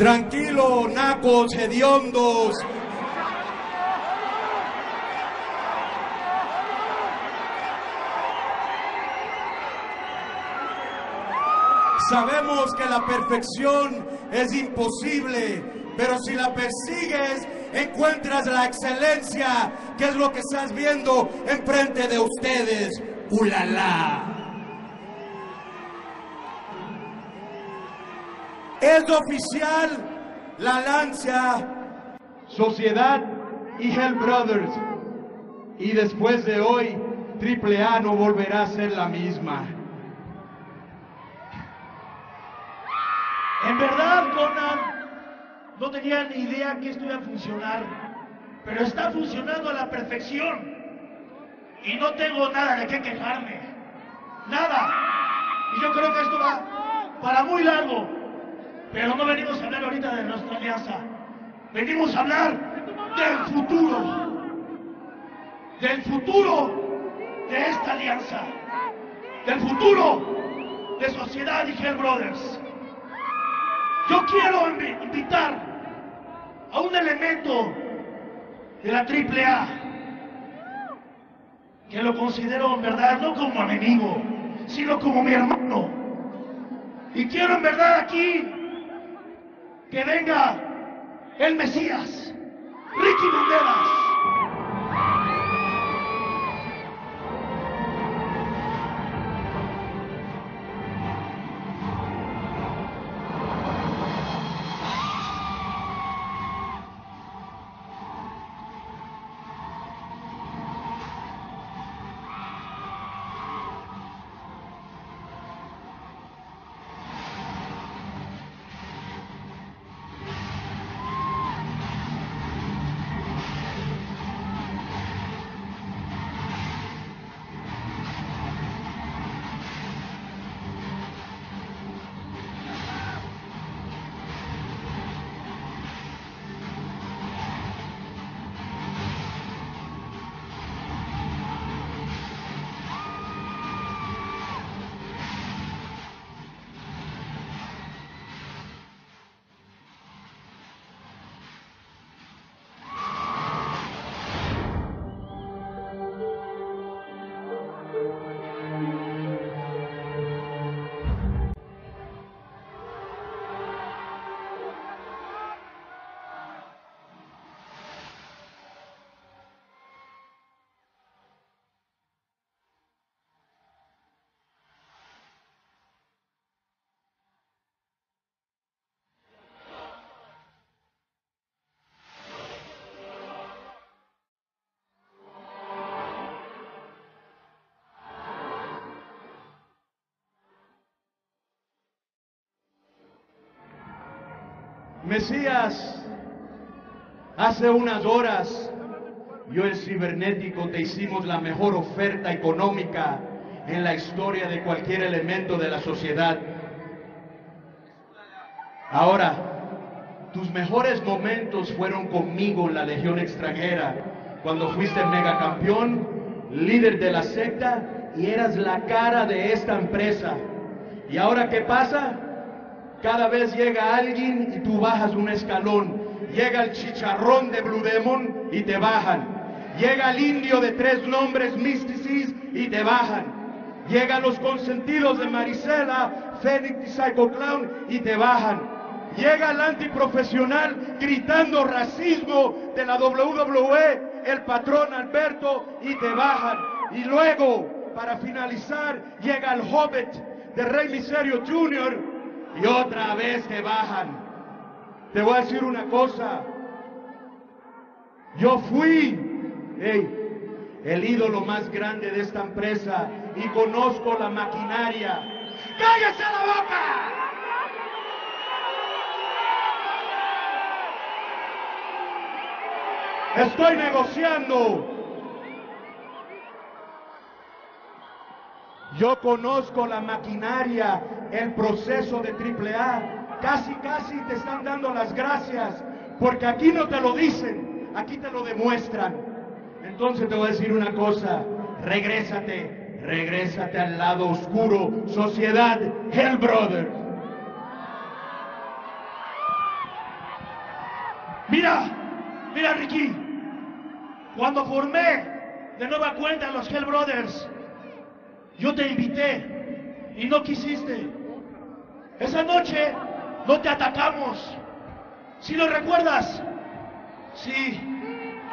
Tranquilo, nacos, hediondos. Sabemos que la perfección es imposible, pero si la persigues, encuentras la excelencia, que es lo que estás viendo enfrente de ustedes. ¡Ulala! Es oficial la Lancia, Sociedad y Hell Brothers. Y después de hoy, AAA no volverá a ser la misma. En verdad, Conan, no tenía ni idea que esto iba a funcionar, pero está funcionando a la perfección. Y no tengo nada de qué quejarme. Nada. Y yo creo que esto va para muy largo. Pero no venimos a hablar ahorita de nuestra alianza. Venimos a hablar del futuro. Del futuro de esta alianza. Del futuro de Sociedad y Hell Brothers. Yo quiero invitar a un elemento de la AAA que lo considero en verdad no como enemigo, sino como mi hermano. Y quiero en verdad aquí que venga el Mesías, Ricky Banderas. Mesías, hace unas horas yo el cibernético te hicimos la mejor oferta económica en la historia de cualquier elemento de la sociedad. Ahora, tus mejores momentos fueron conmigo en la Legión extranjera, cuando fuiste megacampeón, líder de la secta y eras la cara de esta empresa. ¿Y ahora qué pasa? Cada vez llega alguien y tú bajas un escalón. Llega el chicharrón de Blue Demon y te bajan. Llega el indio de tres nombres Mysticis y te bajan. Llegan los consentidos de Marisela, Fénix y Psycho Clown y te bajan. Llega el antiprofesional gritando racismo de la WWE, el patrón Alberto y te bajan. Y luego, para finalizar, llega el Hobbit de Rey Miserio Jr y otra vez te bajan. Te voy a decir una cosa. Yo fui el ídolo más grande de esta empresa y conozco la maquinaria. ¡Cállese la boca! Estoy negociando. Yo conozco la maquinaria el proceso de AAA. Casi, casi te están dando las gracias, porque aquí no te lo dicen, aquí te lo demuestran. Entonces te voy a decir una cosa, regrésate, regrésate al lado oscuro, sociedad Hell Brothers. Mira, mira Ricky, cuando formé de nueva cuenta los Hell Brothers, yo te invité y no quisiste. Esa noche no te atacamos. Si lo recuerdas, sí.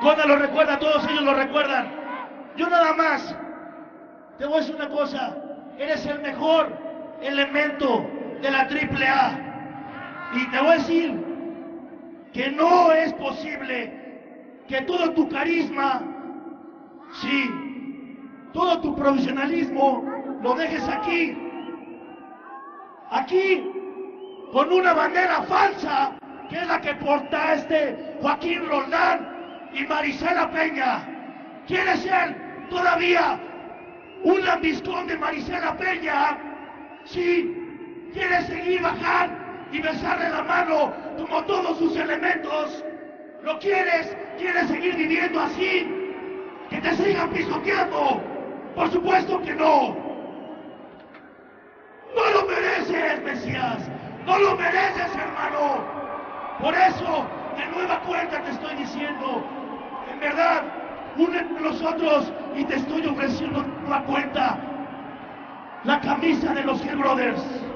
Lo recuerda, todos ellos lo recuerdan. Yo nada más. Te voy a decir una cosa. Eres el mejor elemento de la triple A. Y te voy a decir que no es posible que todo tu carisma, sí, todo tu profesionalismo lo dejes aquí. Aquí, con una bandera falsa, que es la que porta este Joaquín Roldán y Marisela Peña. ¿Quiere ser todavía un lambiscón de Marisela Peña? Sí, quiere seguir bajar y besarle la mano como todos sus elementos. ¿Lo quieres? ¿Quieres seguir viviendo así? ¿Que te sigan pisoteando? Por supuesto que no. No lo mereces, Mesías. No lo mereces, hermano. Por eso, de nueva cuenta te estoy diciendo, en verdad, únete a nosotros y te estoy ofreciendo nueva cuenta la camisa de los Hell Brothers.